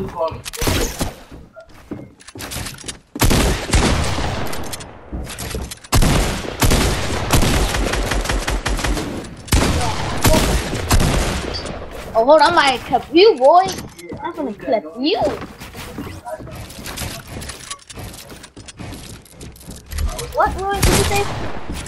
Oh, hold on, my clip you, boy. I'm gonna clip you. What, Roy? Did you say?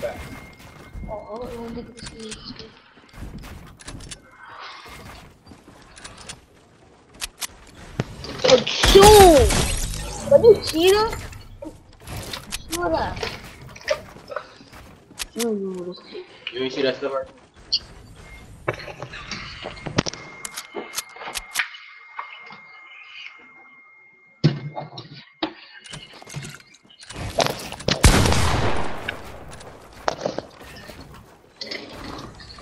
back. Oh, oh, I don't think this is. Oh! What you see that? That. No, this is. You see that stuff?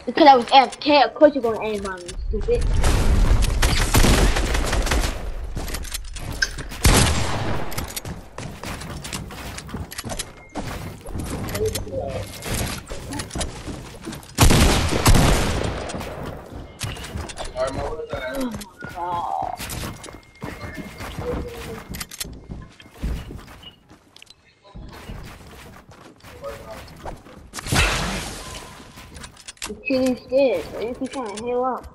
Because I was AFK, of course you're gonna aim on me, stupid. Alright, my what is that? Oh my god. Killing scared, so you keep trying to heal up.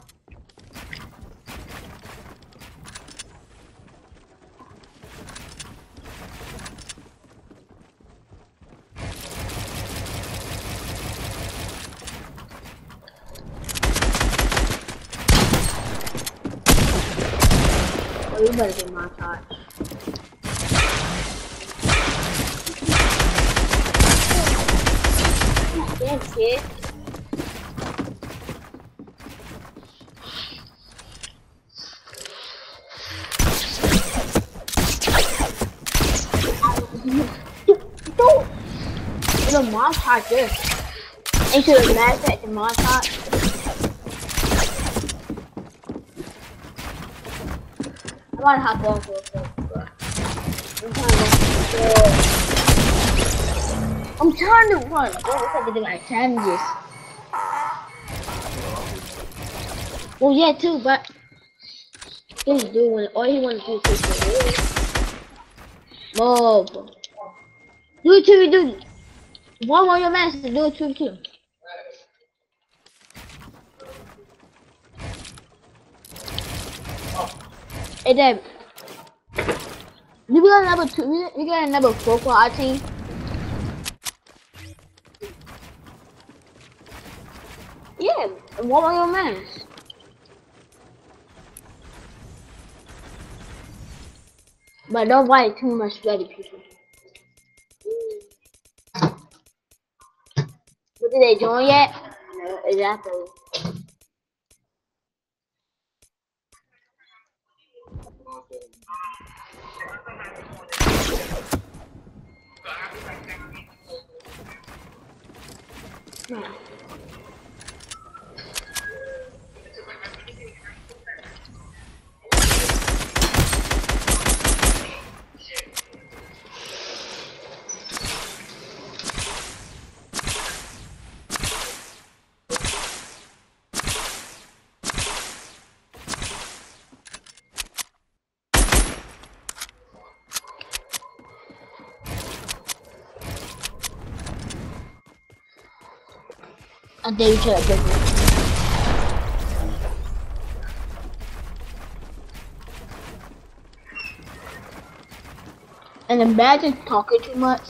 Oh, you better get my touch. Damn, kid. The. Into the mad the montage. I'm gonna hop on real quick. bro. I'm trying to go. I'm trying to run. The my challenges. Well, yeah, too, but he's doing all he wants to do is Move. Do it two, do it. One more your master, do it two, two. Hey, Deb. You got number two, you got a number four for our team. Yeah, were your mans? But don't buy too much bloody people. They join yet? No, exactly. No. I dare you to a business. And imagine talking too much.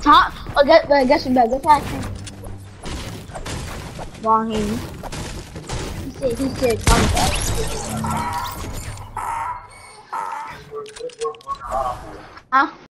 Talk. Oh, guess, but I guess you better. Guess I? Wrong. He said. He said. Talk about. Huh?